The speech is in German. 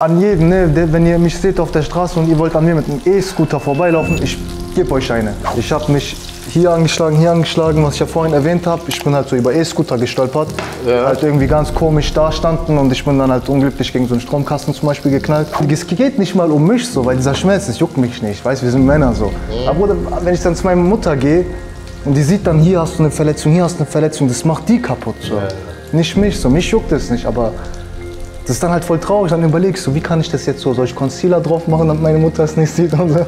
An jeden, ne, wenn ihr mich seht auf der Straße und ihr wollt an mir mit einem E-Scooter vorbeilaufen, ich gebe euch eine. Ich habe mich hier angeschlagen, hier angeschlagen, was ich ja vorhin erwähnt habe. Ich bin halt so über E-Scooter gestolpert, Ja. halt irgendwie ganz komisch da standen und ich bin dann halt unglücklich gegen so einen Stromkasten zum Beispiel geknallt. Es geht nicht mal um mich so, weil dieser Schmerz, das juckt mich nicht, weißt, wir sind Männer so. Aber wenn ich dann zu meiner Mutter gehe und die sieht dann, hier hast du eine Verletzung, hier hast du eine Verletzung, das macht die kaputt so. Nicht mich so, mich juckt es nicht, aber das ist dann halt voll traurig, dann überlegst du, wie kann ich das jetzt so, soll ich Concealer drauf machen, damit meine Mutter es nicht sieht und so.